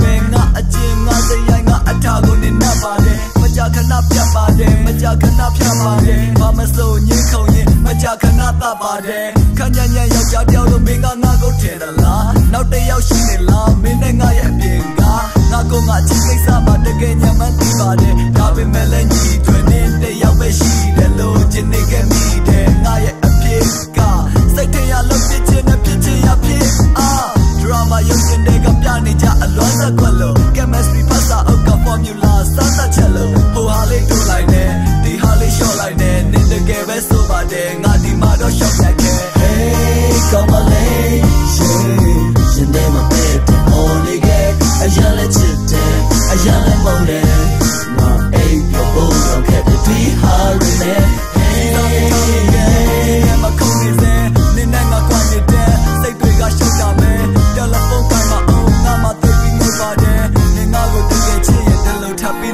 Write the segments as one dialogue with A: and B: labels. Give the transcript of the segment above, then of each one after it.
A: ပဲငါအချင်းငါတရားငါအထာကိုနေနပ်ပါတယ်မကြခဏပြတ်ပါတယ်မကြခဏဖြတ်ပါတယ်မမစိုးညင်ခုံရင်မကြခဏတတ်ပါတယ်ခဏညံ့ယောက်ျားတယောက်လိုမင်းကငါကိုထင်သလားနောက်တစ်ယောက်ရှိနေလားမင်းနဲ့ agua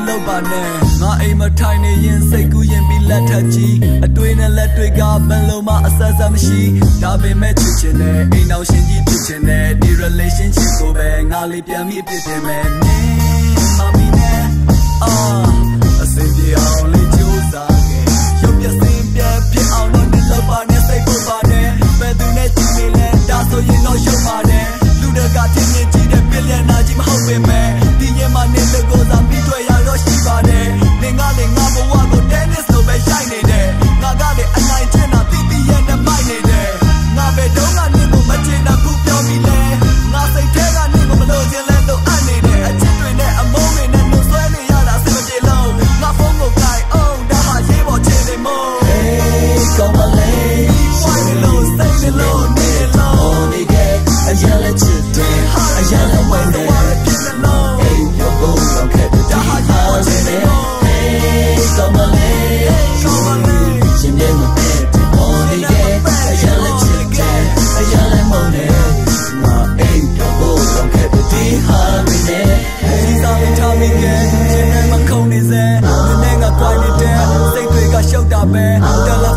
A: လုပ်ပါနဲ့ငါအိမ်မထိုင်နေရင်စိတ်ကူးရင်ပြီးလက်ထပ်ကြီးအတွေးနဲ့လက်တွေကဘယ်လိုမှအဆက်ဆက်မရှိဒါပေမဲ့ချစ်ချင်တဲ့အိမ်တော်ရှင်ကြီးဖြစ်ချင်တဲ့ဒီ relationship ကိုပဲငါလေးပြန်ပြီးအပြစ်တင်မယ်မင်းမမီနဲ့အာ
B: up, man.
A: Tell